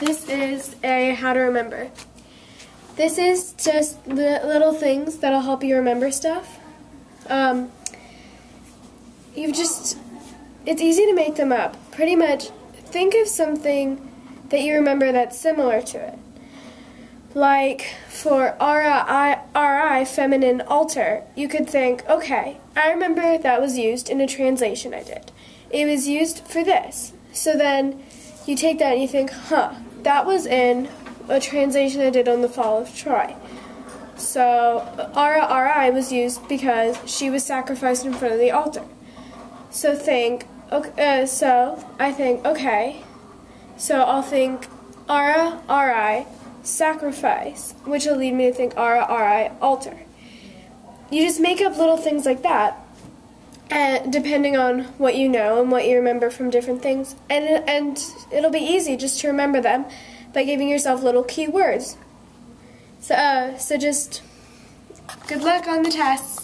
This is a how to remember. This is just the little things that'll help you remember stuff. Um, you just, it's easy to make them up. Pretty much, think of something that you remember that's similar to it. Like for RI, feminine altar, you could think, okay, I remember that was used in a translation I did. It was used for this. So then you take that and you think, huh, that was in a translation I did on the fall of Troy. So ara arae was used because she was sacrificed in front of the altar. So think, okay, uh, so I think, okay, so I'll think ara arae sacrifice, which will lead me to think ara arae altar. You just make up little things like that and depending on what you know and what you remember from different things. And, and it'll be easy just to remember them by giving yourself little key words. So, uh, so just good luck on the tests.